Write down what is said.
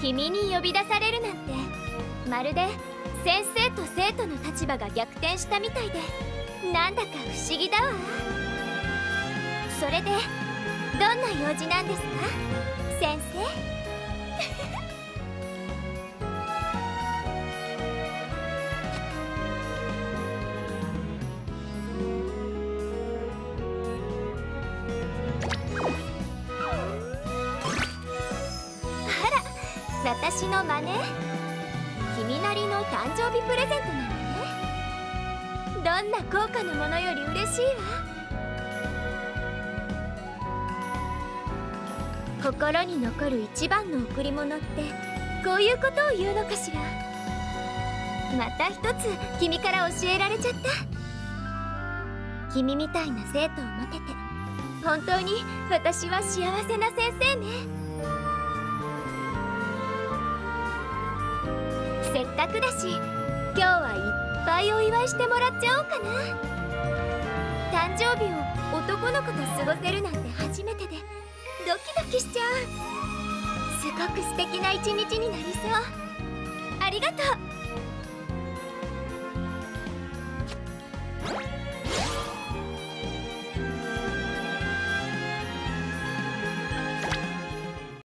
君に呼び出されるなんて。まるで先生と生徒の立場が逆転したみたいで。なんだか不思議だわ。それでどんな用事なんですか？先生？私の真似？君なりの誕生日プレゼントなのね。どんな高価なものより嬉しいわ。心に残る一番の贈り物ってこういうことを言うのかしら？また一つ君から教えられちゃった。君みたいな生徒を持てて本当に私は幸せな先生ね。せっかくだし今日はいっぱいお祝いしてもらっちゃおうかな。誕生日を男の子と過ごせるなんて初めてでドキドキしちゃう。すごく素敵な一日になりそう。ありがとう。